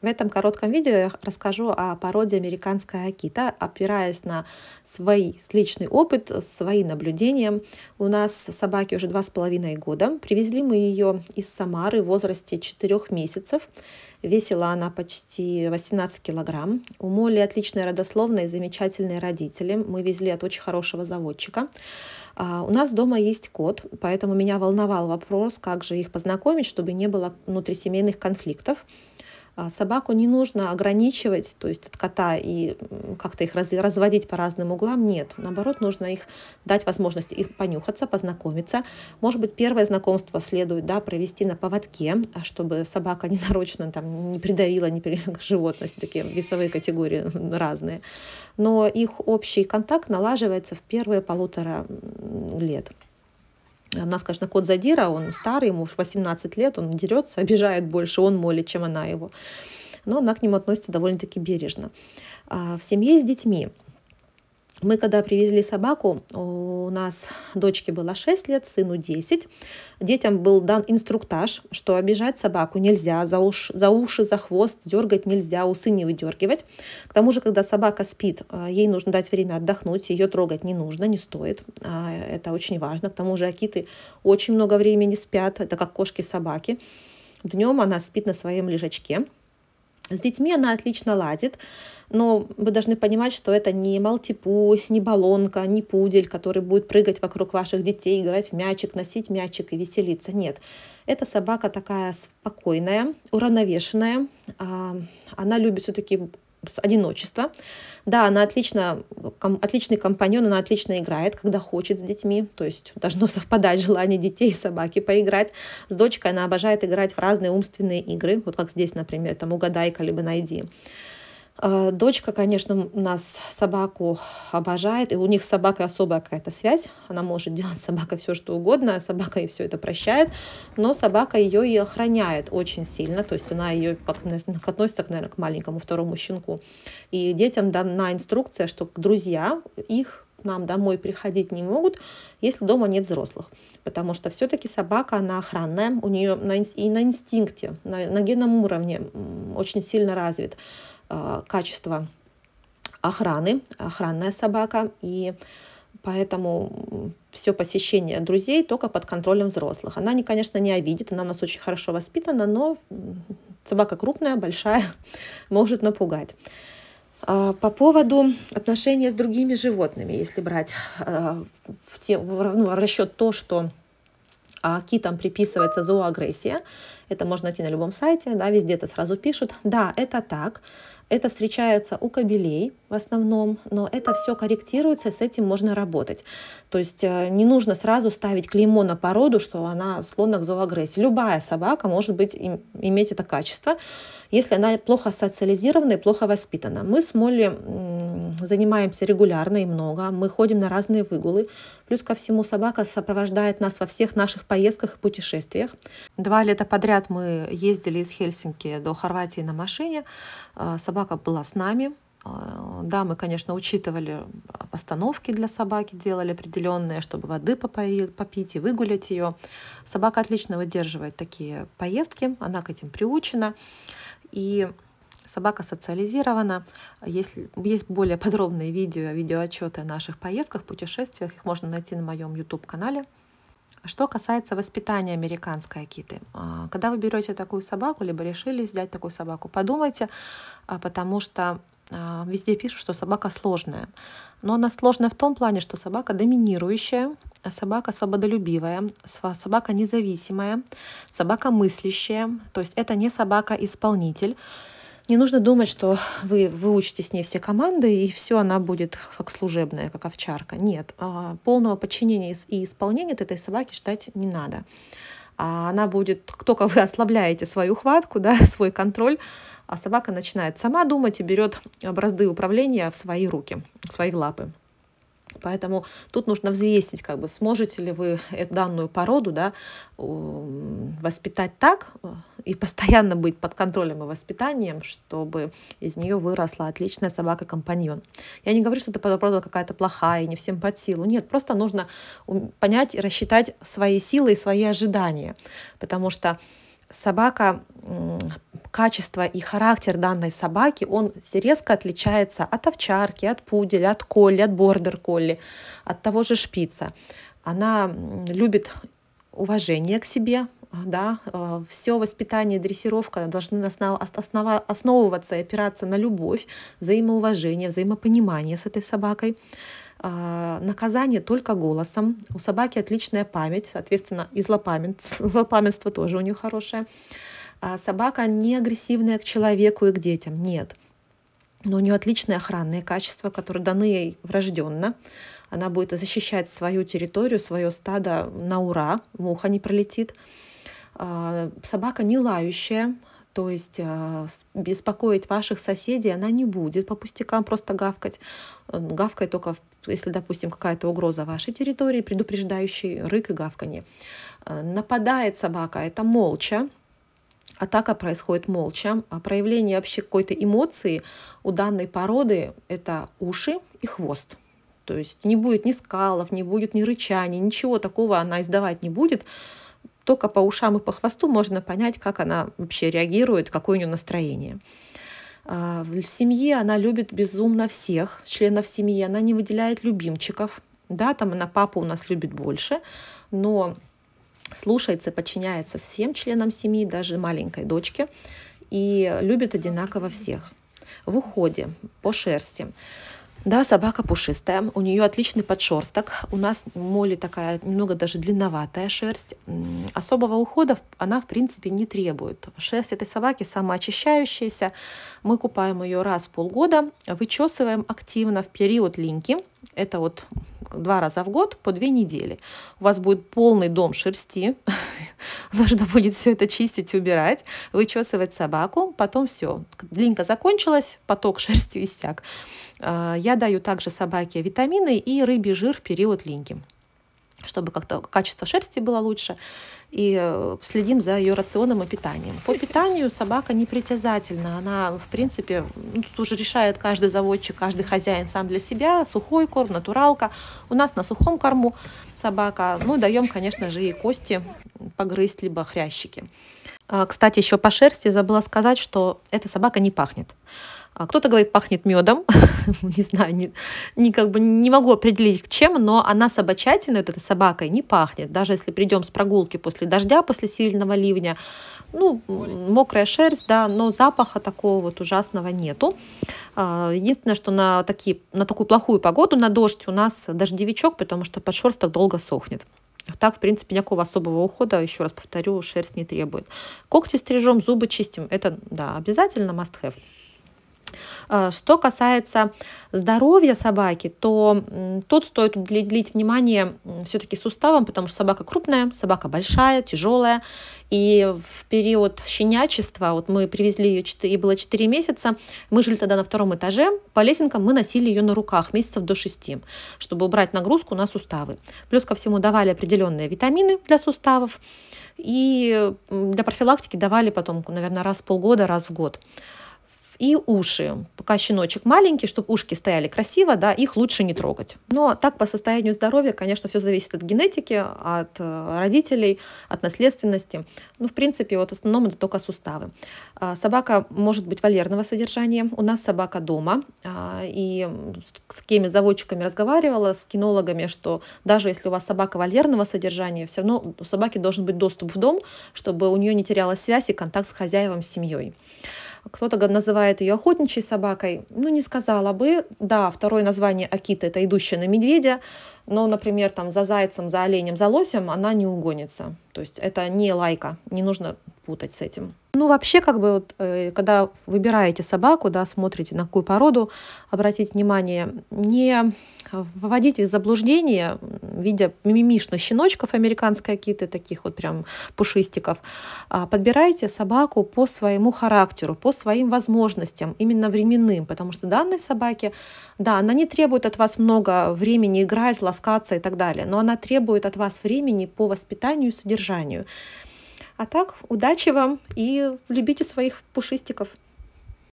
В этом коротком видео я расскажу о породе американская акита, опираясь на свой личный опыт, свои наблюдения. У нас собаки уже два с половиной года. Привезли мы ее из Самары в возрасте 4 месяцев. Весила она почти 18 килограмм. У Молли отличная родословная и замечательные родители. Мы везли от очень хорошего заводчика. А, у нас дома есть кот, поэтому меня волновал вопрос, как же их познакомить, чтобы не было внутрисемейных конфликтов. А собаку не нужно ограничивать, то есть от кота и как-то их раз, разводить по разным углам. Нет, наоборот, нужно их дать возможность их понюхаться, познакомиться. Может быть, первое знакомство следует да, провести на поводке, а чтобы собака ненарочно там, не придавила не животное, все-таки весовые категории разные. Но их общий контакт налаживается в первые полутора лет. У нас, конечно, кот Задира, он старый, ему 18 лет, он дерется, обижает больше, он молит, чем она его. Но она к нему относится довольно-таки бережно. А в семье с детьми мы когда привезли собаку, у нас дочке было 6 лет, сыну 10. Детям был дан инструктаж, что обижать собаку нельзя, за, уш, за уши, за хвост дергать нельзя, усы не выдергивать. К тому же, когда собака спит, а, ей нужно дать время отдохнуть, ее трогать не нужно, не стоит. А, это очень важно. К тому же акиты очень много времени спят, это как кошки-собаки. Днем она спит на своем лежачке, с детьми она отлично ладит, но вы должны понимать, что это не малтипу, не баллонка, не пудель, который будет прыгать вокруг ваших детей, играть в мячик, носить мячик и веселиться. Нет, это собака такая спокойная, уравновешенная. А, она любит все-таки одиночество. Да, она отлично, ком, отличный компаньон, она отлично играет, когда хочет с детьми, то есть должно совпадать желание детей и собаки поиграть. С дочкой она обожает играть в разные умственные игры, вот как здесь, например, там «Угадайка» либо «Найди». А, дочка, конечно, у нас собаку обожает, и у них с собакой особая какая-то связь. Она может делать с собакой все, что угодно, собака ей все это прощает, но собака ее и охраняет очень сильно, то есть она ее как, относится, наверное, к маленькому второму щенку. И детям дана инструкция, что друзья их нам домой приходить не могут, если дома нет взрослых. Потому что все-таки собака, она охранная, у нее и на инстинкте, на, на генном уровне очень сильно развит Э, качество охраны, охранная собака, и поэтому все посещение друзей только под контролем взрослых. Она, не, конечно, не обидит, она у нас очень хорошо воспитана, но собака крупная, большая, может напугать. А, по поводу отношения с другими животными, если брать э, в, те, ну, в расчет то, что а китам приписывается зооагрессия. Это можно найти на любом сайте, да, везде это сразу пишут. Да, это так. Это встречается у кобелей в основном, но это все корректируется, с этим можно работать. То есть э, не нужно сразу ставить клеймо на породу, что она склонна к зооагрессии. Любая собака может быть, иметь это качество, если она плохо социализирована и плохо воспитана. Мы с Молли занимаемся регулярно и много, мы ходим на разные выгулы. Плюс ко всему собака сопровождает нас во всех наших поездках и путешествиях. Два лета подряд мы ездили из Хельсинки до Хорватии на машине. А, собака была с нами, а, да, мы, конечно, учитывали остановки для собаки, делали определенные, чтобы воды попить и выгулять ее. Собака отлично выдерживает такие поездки, она к этим приучена. И собака социализирована. Если есть более подробные видео, видеоотчеты о наших поездках, путешествиях, их можно найти на моем YouTube-канале. Что касается воспитания американской акиты. А, когда вы берете такую собаку, либо решили взять такую собаку, подумайте, а, потому что а, везде пишут, что собака сложная. Но она сложная в том плане, что собака доминирующая, собака свободолюбивая, собака независимая, собака мыслящая. То есть это не собака-исполнитель. Не нужно думать, что вы выучите с ней все команды, и все, она будет как служебная, как овчарка. Нет, а, полного подчинения и исполнения от этой собаки ждать не надо. А она будет, только вы ослабляете свою хватку, да, свой контроль, а собака начинает сама думать и берет бразды управления в свои руки, в свои лапы. Поэтому тут нужно взвесить, как бы, сможете ли вы эту данную породу да, воспитать так э, и постоянно быть под контролем и воспитанием, чтобы из нее выросла отличная собака-компаньон. Я не говорю, что эта порода какая-то плохая не всем под силу. Нет, просто нужно понять и рассчитать свои силы и свои ожидания. Потому что собака качество и характер данной собаки, он резко отличается от овчарки, от пуделя, от колли, от бордер-колли, от того же шпица. Она любит уважение к себе, да, э, все воспитание, дрессировка должны основ, основа, основываться и опираться на любовь, взаимоуважение, взаимопонимание с этой собакой. А, наказание только голосом. У собаки отличная память, соответственно, и злопамятство, злопамятство тоже у нее хорошее. А собака не агрессивная к человеку и к детям, нет. Но у нее отличные охранные качества, которые даны ей врожденно. Она будет защищать свою территорию, свое стадо на ура, муха не пролетит. А, собака не лающая, то есть а, беспокоить ваших соседей она не будет по пустякам просто гавкать. Гавкает только, если, допустим, какая-то угроза вашей территории, предупреждающий рык и гавканье. Нападает собака, это молча, атака происходит молча, а проявление вообще какой-то эмоции у данной породы – это уши и хвост. То есть не будет ни скалов, не будет ни рычания, ничего такого она издавать не будет, только по ушам и по хвосту можно понять, как она вообще реагирует, какое у нее настроение. А, в семье она любит безумно всех членов семьи, она не выделяет любимчиков. Да, там она папа у нас любит больше, но слушается, подчиняется всем членам семьи, даже маленькой дочке, и любит одинаково всех. В уходе по шерсти. Да, собака пушистая, у нее отличный подшерсток. У нас моли такая немного даже длинноватая шерсть. Особого ухода она, в принципе, не требует. Шерсть этой собаки самоочищающаяся. Мы купаем ее раз в полгода, вычесываем активно в период линьки. Это вот два раза в год по две недели. У вас будет полный дом шерсти, нужно будет все это чистить, убирать, вычесывать собаку, потом все. Длинка закончилась, поток шерсти иссяк. А, я даю также собаке витамины и рыбий жир в период линьки чтобы как-то качество шерсти было лучше. И э, следим за ее рационом и питанием. По питанию собака непритязательна. Она, в принципе, ну, уже решает каждый заводчик, каждый хозяин сам для себя. Сухой корм, натуралка. У нас на сухом корму собака. Ну, даем, конечно же, ей кости погрызть, либо хрящики. А, кстати, еще по шерсти забыла сказать, что эта собака не пахнет. А кто-то говорит, пахнет медом. не знаю, не, не, как бы не могу определить к чем, но она собачатиной, вот этой собакой, не пахнет. Даже если придем с прогулки после дождя, после сильного ливня, ну, мокрая шерсть, да, но запаха такого вот ужасного нету. А, единственное, что на, такие, на такую плохую погоду, на дождь, у нас дождевичок, потому что подшерсток долго сохнет. Так, в принципе, никакого особого ухода, еще раз повторю, шерсть не требует. Когти стрижем, зубы чистим. Это, да, обязательно must have. Э, что касается здоровья собаки, то тут стоит уделить внимание все-таки суставам, потому что собака крупная, собака большая, тяжелая. И в период щенячества, вот мы привезли ее, ей было 4 месяца, мы жили тогда на втором этаже, по лесенкам мы носили ее на руках месяцев до 6, чтобы убрать нагрузку на суставы. Плюс ко всему давали определенные витамины для суставов, и для профилактики давали потом, наверное, раз в полгода, раз в год и уши. Пока щеночек маленький, чтобы ушки стояли красиво, да, их лучше не трогать. Но так по состоянию здоровья, конечно, все зависит от генетики, от э, родителей, от наследственности. Ну, в принципе, вот в основном это только суставы. А, собака может быть вольерного содержания. У нас собака дома. А, и с кеми заводчиками разговаривала, с кинологами, что даже если у вас собака вольерного содержания, все равно у собаки должен быть доступ в дом, чтобы у нее не терялась связь и контакт с хозяевом, с семьей. Кто-то называет ее охотничьей собакой. Ну, не сказала бы. Да, второе название Акита – это идущая на медведя. Но, например, там за зайцем, за оленем, за лосем она не угонится. То есть это не лайка, не нужно путать с этим. Ну, вообще, как бы, вот, э, когда выбираете собаку, да, смотрите, на какую породу, обратите внимание, не вводите в заблуждение, видя мимимишных щеночков американской какие-то таких вот прям пушистиков, а подбирайте собаку по своему характеру, по своим возможностям, именно временным, потому что данной собаке, да, она не требует от вас много времени играть, ласкаться и так далее, но она требует от вас времени по воспитанию и содержанию. А так, удачи вам и любите своих пушистиков.